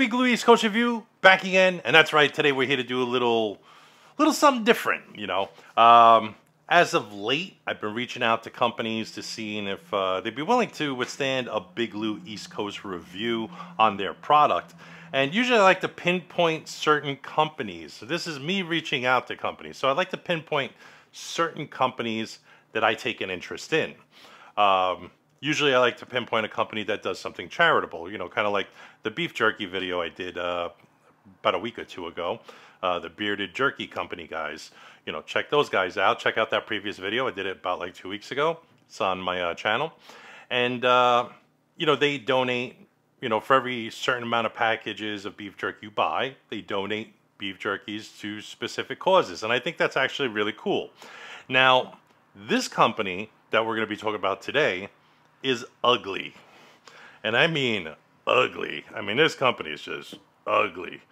Big Lou at Big East Coast Review back again, and that's right. Today we're here to do a little, little something different. You know, um, as of late, I've been reaching out to companies to seeing if uh, they'd be willing to withstand a Big Lou East Coast review on their product. And usually I like to pinpoint certain companies. So this is me reaching out to companies. So I like to pinpoint certain companies that I take an interest in. Um, usually I like to pinpoint a company that does something charitable, you know, kind of like the beef jerky video I did uh, about a week or two ago. Uh, the Bearded Jerky Company guys. You know, check those guys out. Check out that previous video. I did it about like two weeks ago. It's on my uh, channel. And, uh, you know, they donate, you know, for every certain amount of packages of beef jerky you buy, they donate beef jerkies to specific causes. And I think that's actually really cool. Now, this company that we're going to be talking about today is ugly. And I mean ugly. I mean, this company is just ugly.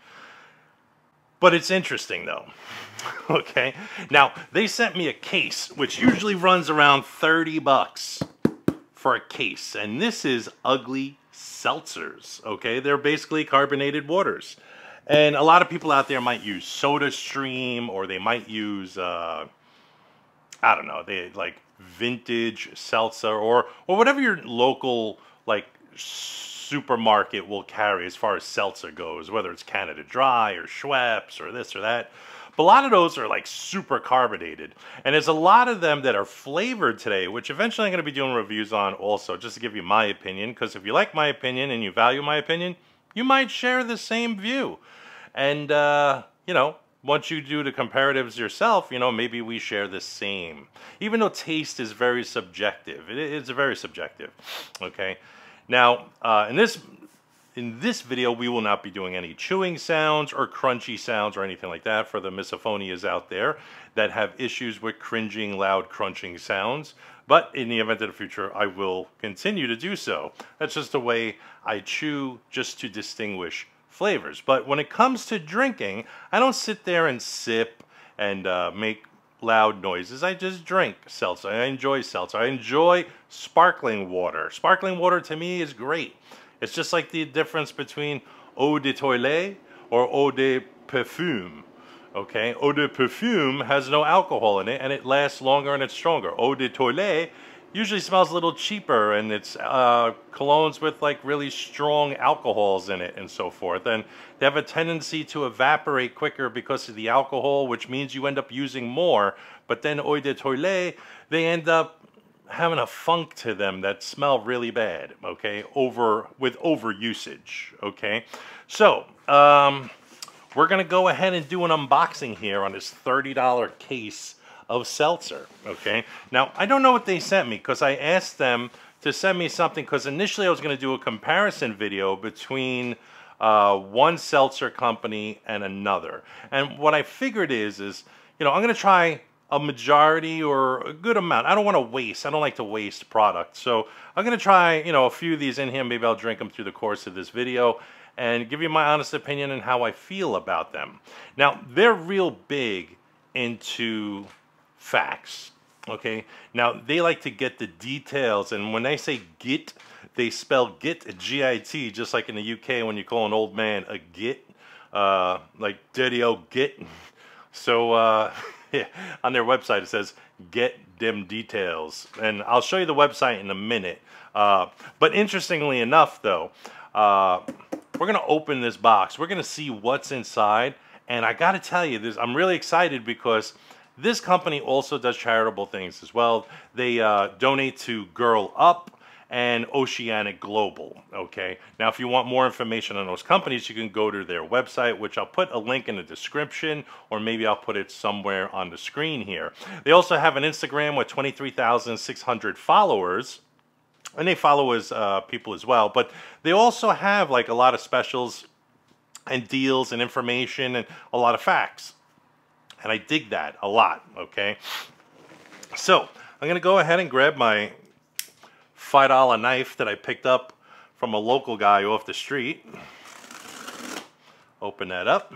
But it's interesting though. okay? Now, they sent me a case, which usually runs around 30 bucks for a case. And this is ugly seltzers. Okay? They're basically carbonated waters. And a lot of people out there might use Soda Stream or they might use, uh, I don't know, they like vintage seltzer or or whatever your local like supermarket will carry as far as seltzer goes, whether it's Canada Dry or Schweppes or this or that. But a lot of those are like super carbonated. And there's a lot of them that are flavored today, which eventually I'm going to be doing reviews on also, just to give you my opinion. Because if you like my opinion and you value my opinion, you might share the same view. And, uh, you know, once you do the comparatives yourself, you know, maybe we share the same. Even though taste is very subjective. It, it's very subjective, okay? Now, uh, in this in this video, we will not be doing any chewing sounds or crunchy sounds or anything like that for the misophonias out there that have issues with cringing, loud, crunching sounds. But in the event of the future, I will continue to do so. That's just the way I chew just to distinguish flavors. But when it comes to drinking, I don't sit there and sip and uh, make loud noises. I just drink seltzer. I enjoy seltzer. I enjoy sparkling water. Sparkling water to me is great. It's just like the difference between eau de toilette or eau de perfume. Okay, eau de perfume has no alcohol in it and it lasts longer and it's stronger. Eau de toilette usually smells a little cheaper and it's uh, colognes with like really strong alcohols in it and so forth. And they have a tendency to evaporate quicker because of the alcohol, which means you end up using more. But then eau de toilette, they end up having a funk to them that smell really bad, okay, over with over usage, okay? So, um, we're going to go ahead and do an unboxing here on this $30 case of seltzer, okay? Now, I don't know what they sent me because I asked them to send me something because initially I was going to do a comparison video between uh, one seltzer company and another. And what I figured is, is, you know, I'm going to try a majority or a good amount. I don't want to waste. I don't like to waste product. So I'm going to try, you know, a few of these in here. Maybe I'll drink them through the course of this video and give you my honest opinion and how I feel about them. Now, they're real big into facts. Okay, now they like to get the details, and when they say git, they spell git G I T, just like in the UK when you call an old man a git, uh, like dirty old git. So uh, yeah, on their website it says get them details, and I'll show you the website in a minute. Uh, but interestingly enough, though, uh, we're gonna open this box. We're gonna see what's inside, and I gotta tell you this, I'm really excited because this company also does charitable things as well. They uh, donate to Girl Up and Oceanic Global. Okay. Now, if you want more information on those companies, you can go to their website, which I'll put a link in the description, or maybe I'll put it somewhere on the screen here. They also have an Instagram with 23,600 followers. And they follow as uh, people as well, but they also have like a lot of specials and deals and information and a lot of facts. And I dig that a lot, okay? So, I'm to go ahead and grab my $5 knife that I picked up from a local guy off the street. Open that up.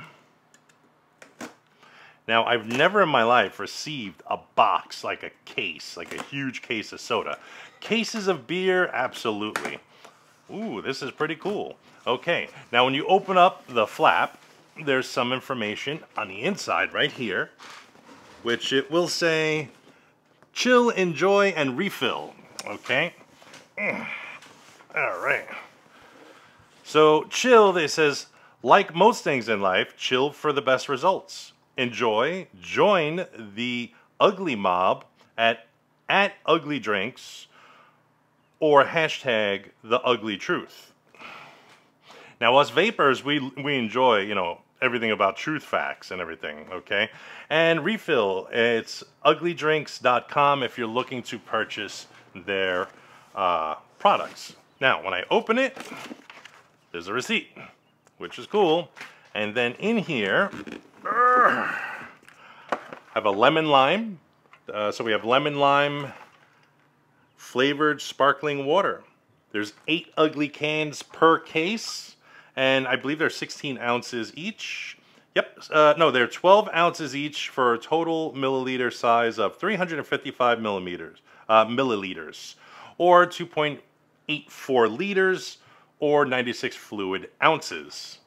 Now, I've never in my life received a box, like a case, like a huge case of soda. Cases of beer, absolutely. Ooh, this is pretty cool. Okay, now when you open up the flap, there's some information on the inside right here, which it will say chill, enjoy, and refill. Okay? Mm. All right. So, chill, it says, like most things in life, chill for the best results. Enjoy, join the ugly mob at, at ugly drinks or hashtag the ugly truth. Now, us vapers, we, we enjoy, you know, everything about truth facts and everything, okay? And refill, it's uglydrinks.com if you're looking to purchase their uh, products. Now, when I open it, there's a receipt, which is cool. And then in here, I have a lemon lime. Uh, so we have lemon lime flavored sparkling water. There's eight ugly cans per case, and I believe they're 16 ounces each. Yep, uh, no, they're 12 ounces each for a total milliliter size of 355 millimeters, uh, milliliters, or 2.84 liters, or 96 fluid ounces.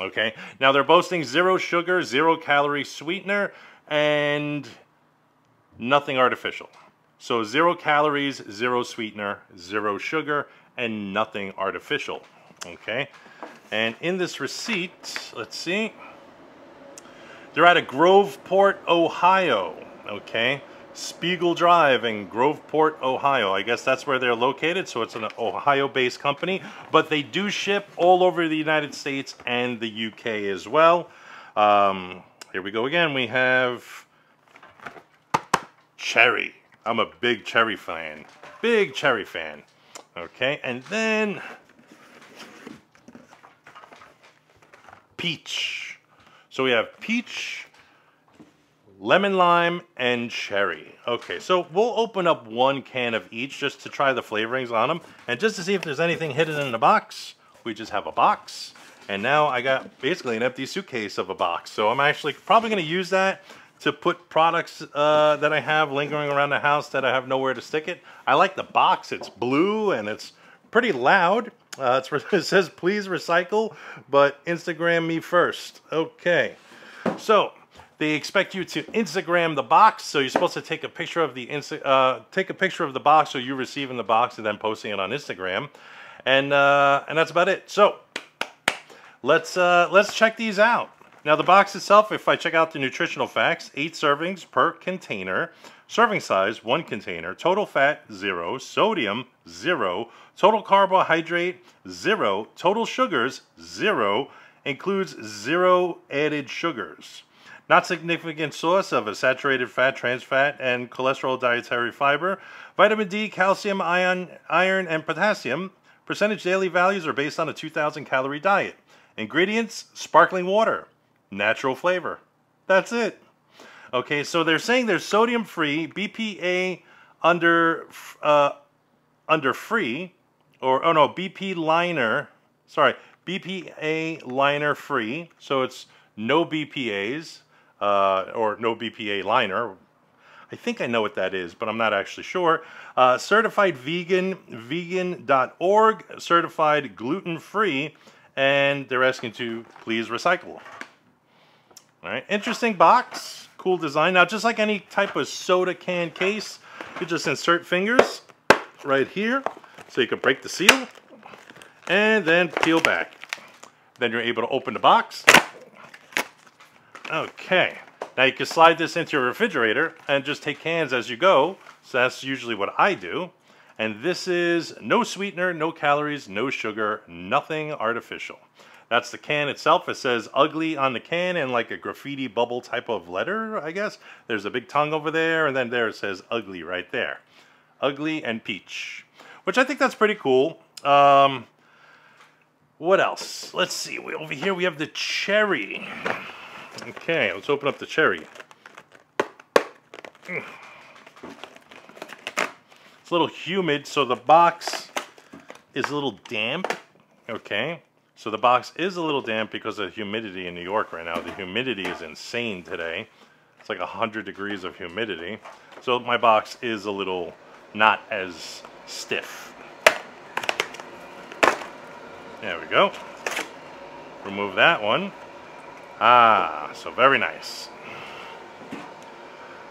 Okay, now they're boasting zero sugar, zero calorie sweetener, and nothing artificial. So zero calories, zero sweetener, zero sugar, and nothing artificial. Okay, and in this receipt, let's see, they're out of Groveport, Ohio. Okay, Spiegel Drive in Groveport, Ohio. I guess that's where they're located, so it's an Ohio-based company, but they do ship all over the United States and the UK as well. Um, here we go again. We have cherry. I'm a big cherry fan. Big cherry fan. Okay, and then peach. So we have peach, lemon lime, and cherry. Okay, so we'll open up one can of each just to try the flavorings on them. And just to see if there's anything hidden in the box, we just have a box. And now I got basically an empty suitcase of a box. So I'm actually probably going to use that to put products uh, that I have lingering around the house that I have nowhere to stick it. I like the box. It's blue and it's pretty loud. Uh, it says please recycle, but Instagram me first. Okay. So they expect you to Instagram the box. So you're supposed to take a picture of the Insta uh, take a picture of the box so you receiving the box and then posting it on Instagram. And uh, and that's about it. So let's uh, let's check these out. Now the box itself, if I check out the nutritional facts, 8 servings per container, serving size 1 container, total fat 0, sodium 0, total carbohydrate 0, total sugars 0, includes 0 added sugars. Not significant source of a saturated fat, trans fat, and cholesterol dietary fiber. Vitamin D, calcium, iron, iron, and potassium. Percentage daily values are based on a 2,000 calorie diet. Ingredients, sparkling water, natural flavor. That's it. Okay, so they're saying they're sodium free, BPA under uh, under free, or oh no, BP liner. Sorry, BPA liner free. So it's no BPAs uh, or no BPA liner. I think I know what that is, but I'm not actually sure. Uh, certified vegan, vegan.org, certified gluten free, and they're asking to please recycle. All right, interesting box, cool design. Now, just like any type of soda can case, you just insert fingers right here so you can break the seal and then peel back. Then you're able to open the box. Okay, now you can slide this into your refrigerator and just take cans as you go. So that's usually what I do. And this is no sweetener, no calories, no sugar, nothing artificial. That's the can itself. It says ugly on the can and like a graffiti bubble type of letter, I guess. There's a big tongue over there, and then there it says ugly right there. Ugly and peach, which I think that's pretty cool. Um, what else? Let's see. Over here we have the cherry. Okay, let's open up the cherry. It's a little humid, so the box is a little damp. Okay. So the box is a little damp because of humidity in New York right now. The humidity is insane today. It's like 100 degrees of humidity. So my box is a little not as stiff. There we go. Remove that one. Ah, so very nice.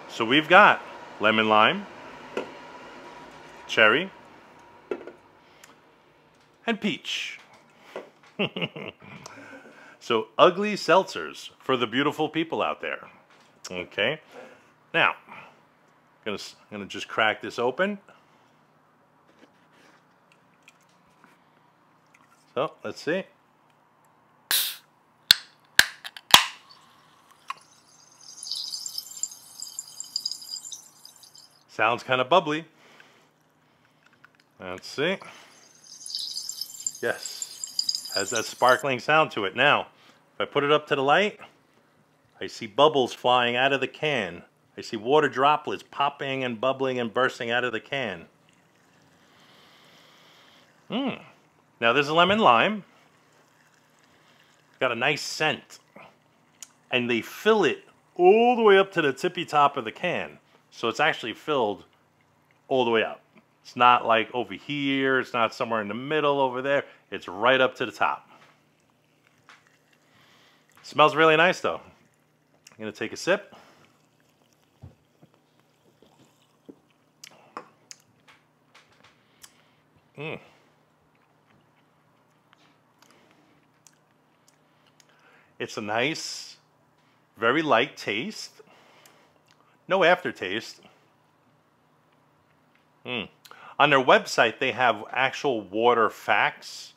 So we've got lemon lime, cherry, and peach. so ugly seltzers for the beautiful people out there. Okay. Now, I'm gonna, gonna just crack this open. So let's see. Sounds kind of bubbly. Let's see. Yes, has that sparkling sound to it. Now, if I put it up to the light, I see bubbles flying out of the can. I see water droplets popping and bubbling and bursting out of the can. Mmm. Now there's a lemon lime. Got a nice scent. And they fill it all the way up to the tippy top of the can. So it's actually filled all the way up. It's not like over here. It's not somewhere in the middle over there. It's right up to the top. smells really nice though. I'm to take a sip. Mmm. It's a nice, very light taste. No aftertaste. Mm. On their website, they have actual water facts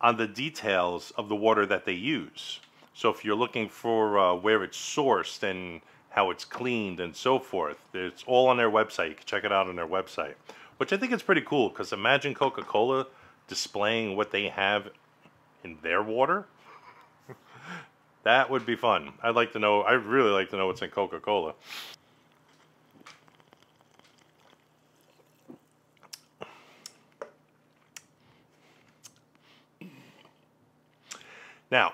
on the details of the water that they use. So if you're looking for uh, where it's sourced and how it's cleaned and so forth, it's all on their website. You can check it out on their website, which I think is pretty cool because imagine Coca-Cola displaying what they have in their water. That would be fun. I'd like to know, I'd really like to know what's in Coca-Cola. Now,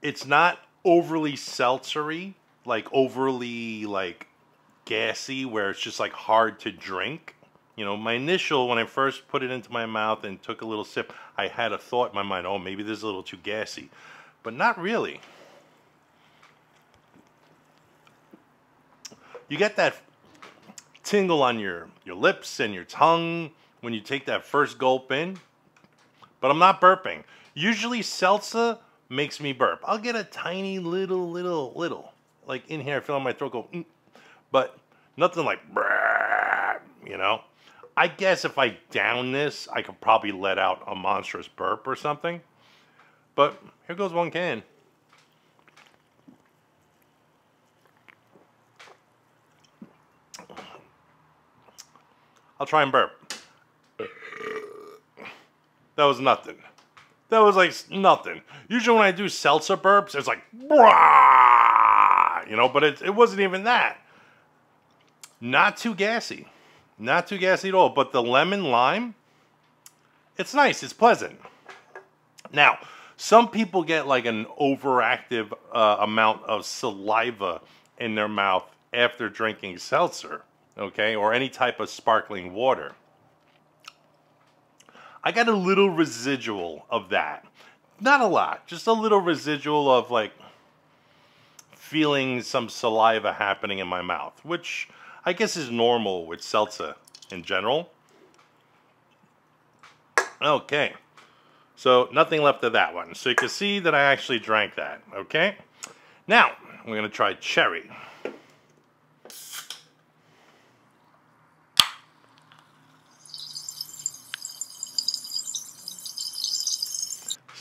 it's not overly seltzery, like overly like gassy, where it's just like hard to drink. You know, my initial, when I first put it into my mouth and took a little sip, I had a thought in my mind, oh, maybe this is a little too gassy but not really. You get that tingle on your, your lips and your tongue when you take that first gulp in, but I'm not burping. Usually seltzer makes me burp. I'll get a tiny little, little, little, like in here, feeling my throat go, mm, but nothing like, you know? I guess if I down this, I could probably let out a monstrous burp or something. But here goes one can. I'll try and burp. That was nothing. That was like nothing. Usually when I do seltzer burps, it's like, you know, but it, it wasn't even that. Not too gassy. Not too gassy at all. But the lemon lime, it's nice. It's pleasant. Now, some people get like an overactive uh, amount of saliva in their mouth after drinking seltzer, okay, or any type of sparkling water. I got a little residual of that. Not a lot, just a little residual of like feeling some saliva happening in my mouth, which I guess is normal with seltzer in general. Okay. So nothing left of that one. So you can see that I actually drank that, okay? Now, we're going to try cherry.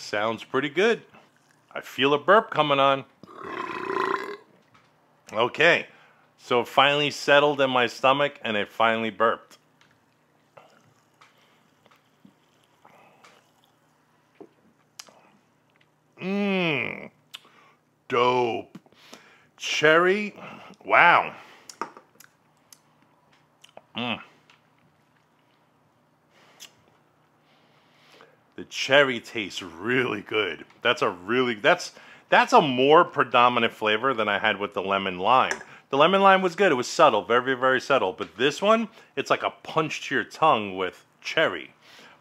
Sounds pretty good. I feel a burp coming on. Okay, so it finally settled in my stomach and it finally burped. Mmm. Dope. Cherry. Wow. Mmm. The cherry tastes really good. That's a really, that's, that's a more predominant flavor than I had with the lemon lime. The lemon lime was good. It was subtle, very, very subtle. But this one, it's like a punch to your tongue with cherry.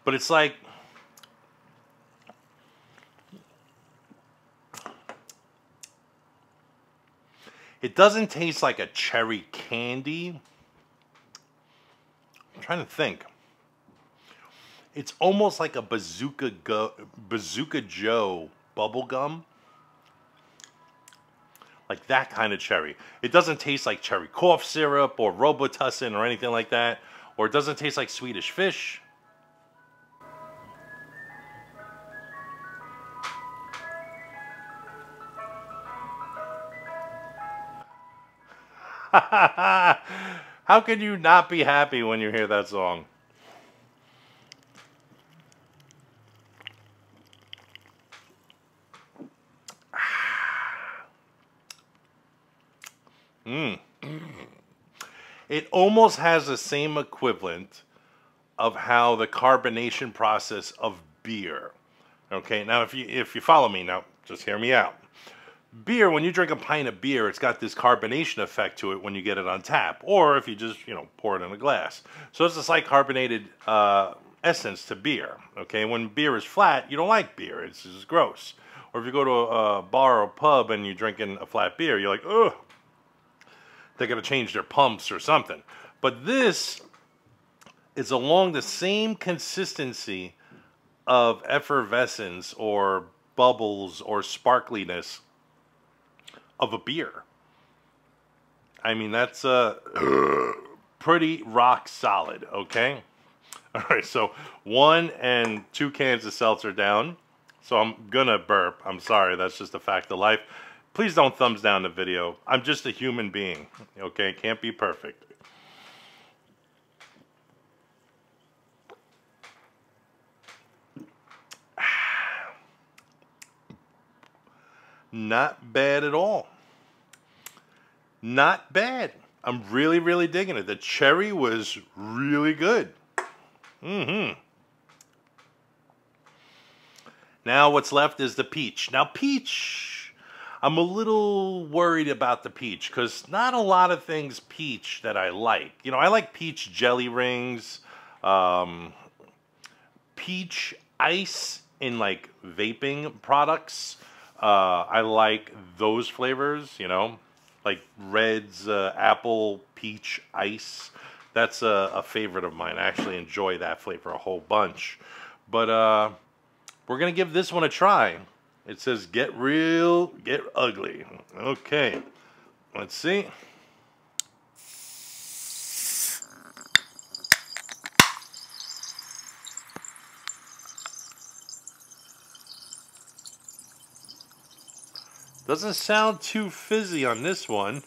But it's like, It doesn't taste like a cherry candy. I'm trying to think. It's almost like a Bazooka Go, Bazooka Joe bubble gum. Like that kind of cherry. It doesn't taste like cherry cough syrup or Robitussin or anything like that. Or it doesn't taste like Swedish fish. How can you not be happy when you hear that song? Mm. It almost has the same equivalent of how the carbonation process of beer. Okay, now if you if you follow me now, just hear me out. Beer, when you drink a pint of beer, it's got this carbonation effect to it when you get it on tap, or if you just you know pour it in a glass. So it's just like carbonated uh, essence to beer. Okay, when beer is flat, you don't like beer; it's just gross. Or if you go to a, a bar or pub and you're drinking a flat beer, you're like, ugh, they're going to change their pumps or something. But this is along the same consistency of effervescence or bubbles or sparkliness of a beer. I mean, that's uh, pretty rock solid, okay? All right, so one and two cans of seltzer down. So I'm gonna burp. I'm sorry, that's just a fact of life. Please don't thumbs down the video. I'm just a human being, okay? Can't be perfect. Not bad at all. Not bad. I'm really, really digging it. The cherry was really good. Mm-hmm. Now what's left is the peach. Now peach I'm a little worried about the peach because not a lot of things peach that I like. You know, I like peach jelly rings, um, peach ice in like vaping products. Uh, I like those flavors, you know, like Red's uh, apple peach ice. That's a, a, favorite of mine. I actually enjoy that flavor a whole bunch. But uh, we're going to give this one a try. It says get real, get ugly. Okay, let's see. Doesn't sound too fizzy on this one.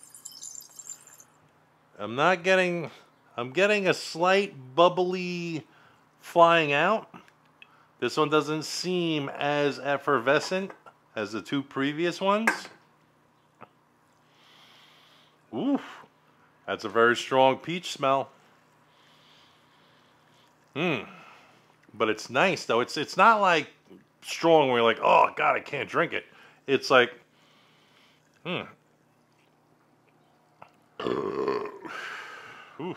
I'm not getting, I'm getting a slight bubbly flying out. This one doesn't seem as effervescent as the two previous ones. Ooh, that's a very strong peach smell. Hmm. But it's nice though. It's it's not like strong where you're like, oh god, I can't drink it. It's like, hmm. Ooh.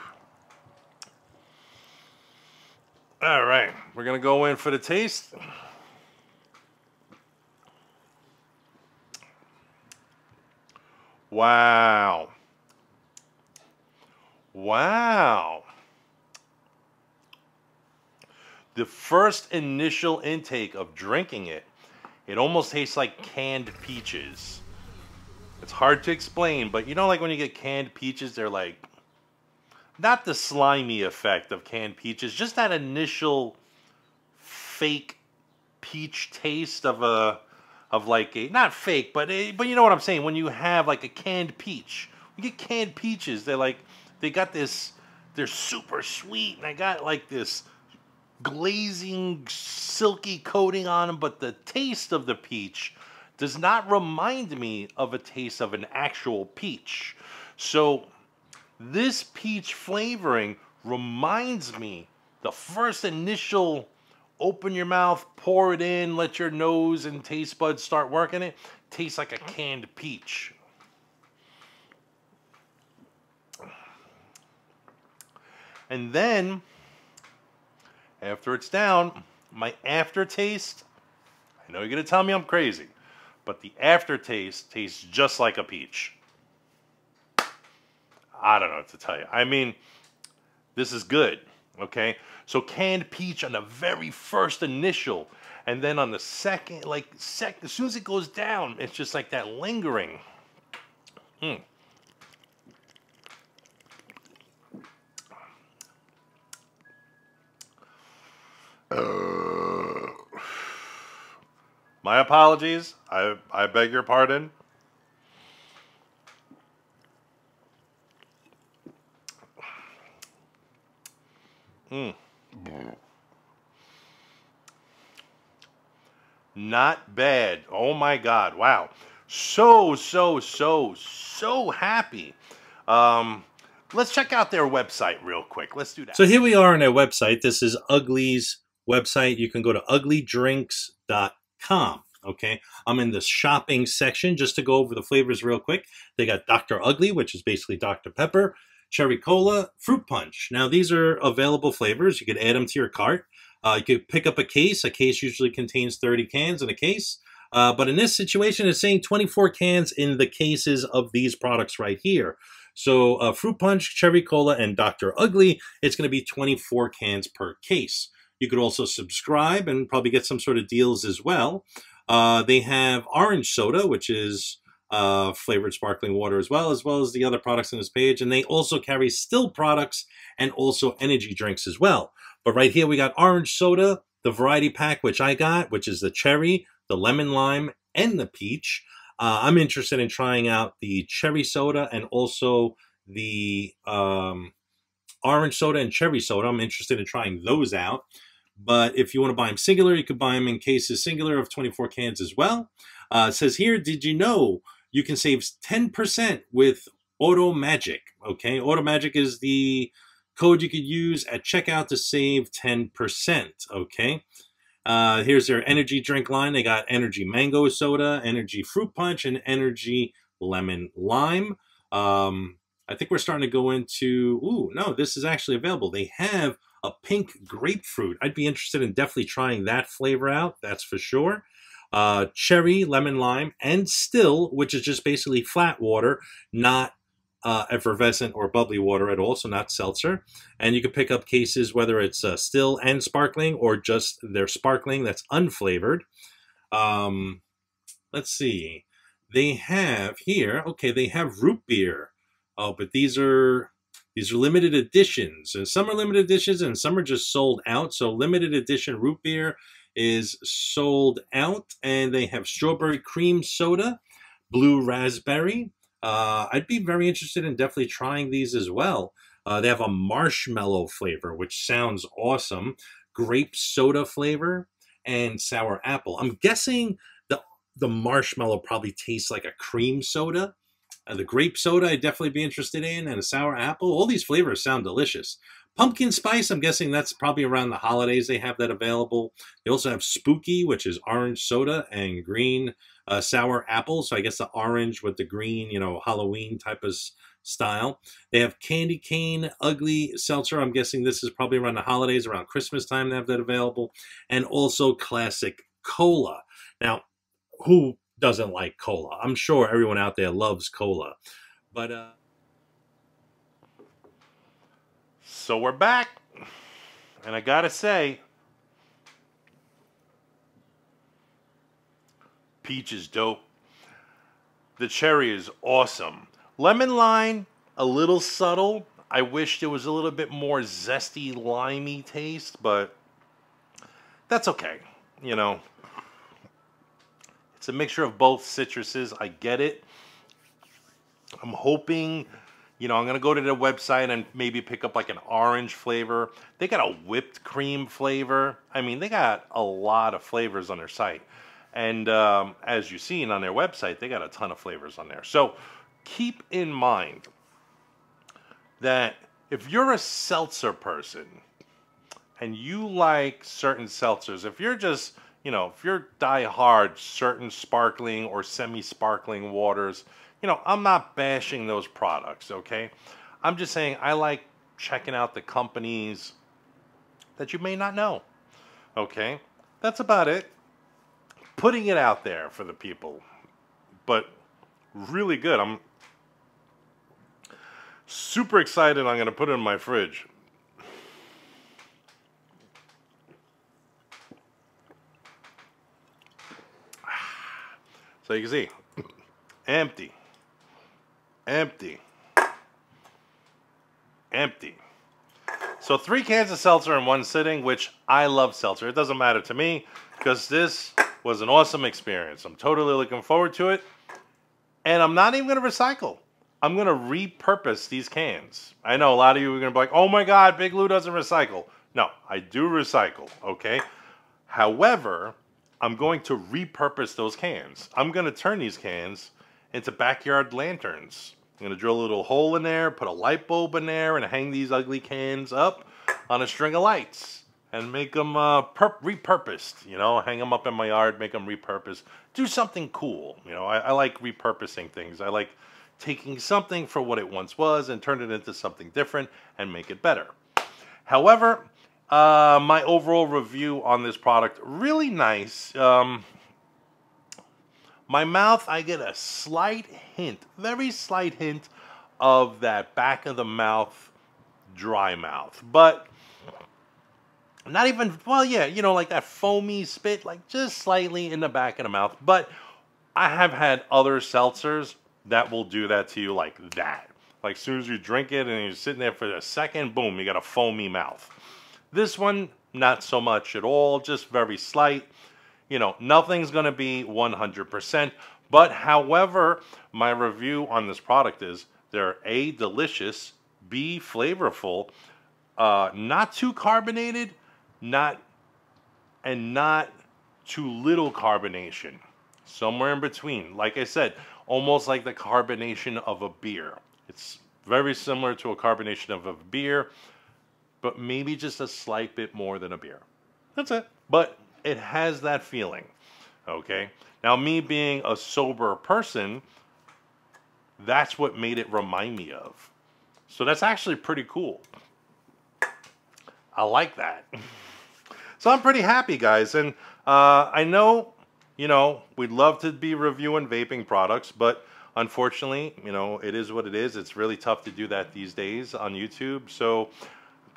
All right, we're gonna go in for the taste. Wow. Wow. The first initial intake of drinking it, it almost tastes like canned peaches. It's hard to explain, but you know like when you get canned peaches, they're like not the slimy effect of canned peaches, just that initial fake peach taste of a of like a not fake, but a, but you know what I'm saying. When you have like a canned peach, you get canned peaches. They're like they got this. They're super sweet, and I got like this glazing, silky coating on them. But the taste of the peach does not remind me of a taste of an actual peach. So this peach flavoring reminds me the first initial open your mouth, pour it in, let your nose and taste buds start working it, tastes like a canned peach. And then, after it's down, my aftertaste, I know you're going to tell me I'm crazy, but the aftertaste tastes just like a peach. I don't know what to tell you. I mean, this is good. Okay, so canned peach on the very first initial, and then on the second, like second, as soon as it goes down, it's just like that lingering. Mm. Uh, my apologies. I I beg your pardon. Mm. Not bad. Oh my God. Wow. So, so, so, so happy. Um, let's check out their website real quick. Let's do that. So here we are on their website. This is Ugly's website. You can go to uglydrinks.com. Okay, I'm in the shopping section just to go over the flavors real quick. They got Dr. Ugly, which is basically Dr. Pepper, cherry cola, fruit punch. Now these are available flavors. You could add them to your cart. Uh, you could pick up a case. A case usually contains 30 cans in a case. Uh, but in this situation, it's saying 24 cans in the cases of these products right here. So uh, Fruit Punch, Cherry Cola, and Dr. Ugly, it's going to be 24 cans per case. You could also subscribe and probably get some sort of deals as well. Uh, they have orange soda, which is uh, flavored sparkling water as well, as well as the other products on this page. And they also carry still products and also energy drinks as well. But right here we got orange soda, the variety pack, which I got, which is the cherry, the lemon lime, and the peach. Uh, I'm interested in trying out the cherry soda and also the um, orange soda and cherry soda. I'm interested in trying those out. But if you want to buy them singular, you could buy them in cases singular of 24 cans as well. Uh, says here, did you know you can save 10% with Auto Magic? Okay, Auto Magic is the code you could use at checkout to save 10%. Okay. Uh, here's their energy drink line. They got energy mango soda, energy fruit punch, and energy lemon lime. Um, I think we're starting to go into, ooh, no, this is actually available. They have a pink grapefruit. I'd be interested in definitely trying that flavor out. That's for sure. Uh, cherry, lemon lime, and still, which is just basically flat water, not uh, effervescent or bubbly water at all, so not seltzer. And you can pick up cases whether it's uh, still and sparkling or just their sparkling that's unflavored. Um, let's see. They have here, okay, they have root beer. Oh, but these are these are limited editions. And some are limited editions and some are just sold out. So limited edition root beer is sold out. And they have strawberry cream soda, blue raspberry, uh, I'd be very interested in definitely trying these as well. Uh, they have a marshmallow flavor, which sounds awesome. Grape soda flavor and sour apple. I'm guessing the the marshmallow probably tastes like a cream soda. Uh, the grape soda I'd definitely be interested in, and a sour apple. All these flavors sound delicious. Pumpkin spice, I'm guessing that's probably around the holidays they have that available. They also have spooky, which is orange soda and green uh, sour apple. So I guess the orange with the green, you know, Halloween type of style. They have candy cane, ugly seltzer. I'm guessing this is probably around the holidays, around Christmas time they have that available. And also classic cola. Now, who doesn't like cola? I'm sure everyone out there loves cola. But, uh, so we're back. And I gotta say, Peach is dope. The cherry is awesome. Lemon lime, a little subtle. I wish there was a little bit more zesty, limey taste, but that's okay. You know, it's a mixture of both citruses. I get it. I'm hoping, you know, I'm going to go to the website and maybe pick up like an orange flavor. They got a whipped cream flavor. I mean, they got a lot of flavors on their site. And um, as you've seen on their website, they got a ton of flavors on there. So keep in mind that if you're a seltzer person and you like certain seltzers, if you're just, you know, if you're die hard certain sparkling or semi sparkling waters, you know, I'm not bashing those products, okay? I'm just saying I like checking out the companies that you may not know, okay? That's about it putting it out there for the people. But really good. I'm Super excited. I'm going to put it in my fridge. So you can see, empty, empty, empty. So three cans of seltzer in one sitting, which I love seltzer. It doesn't matter to me because this was an awesome experience. I'm totally looking forward to it. And I'm not even going to recycle. I'm going to repurpose these cans. I know a lot of you are going to be like, oh my God, Big Lou doesn't recycle. No, I do recycle, okay? However, I'm going to repurpose those cans. I'm going to turn these cans into backyard lanterns. I'm to drill a little hole in there, put a light bulb in there, and hang these ugly cans up on a string of lights and make them uh, repurposed. You know, hang them up in my yard, make them repurposed. Do something cool. You know, I, I like repurposing things. I like taking something for what it once was and turn it into something different and make it better. However, uh, my overall review on this product, really nice. Um, my mouth, I get a slight hint, very slight hint of that back of the mouth, dry mouth. But not even, well, yeah, you know, like that foamy spit, like just slightly in the back of the mouth. But I have had other seltzers that will do that to you like that. Like as soon as you drink it and you're sitting there for a second, boom, you got a foamy mouth. This one, not so much at all, just very slight. You know, nothing's going to be 100%. But however, my review on this product is they're A, delicious, B, flavorful, uh, not too carbonated, not and not too little carbonation. Somewhere in between. Like I said, almost like the carbonation of a beer. It's very similar to a carbonation of a beer but maybe just a slight bit more than a beer. That's it. But it has that feeling. Okay? Now, me being a sober person, that's what made it remind me of. So that's actually pretty cool. I like that. so I'm pretty happy, guys. And uh, I know, you know, we'd love to be reviewing vaping products, but unfortunately, you know, it is what it is. It's really tough to do that these days on YouTube. So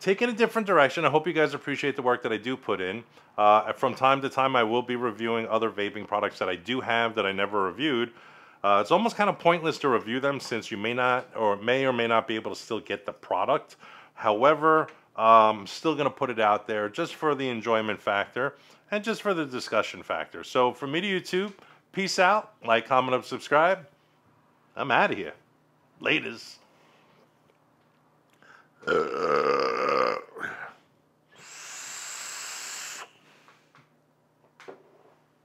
taking a different direction. I hope you guys appreciate the work that I do put in. Uh, from time to time, I will be reviewing other vaping products that I do have that I never reviewed. Uh, it's almost kind of pointless to review them since you may not or may or may not be able to still get the product. However, I'm um, still going to put it out there just for the enjoyment factor and just for the discussion factor. So from me to YouTube, peace out, like, comment, and subscribe. I'm out of here. Laters. Uh out.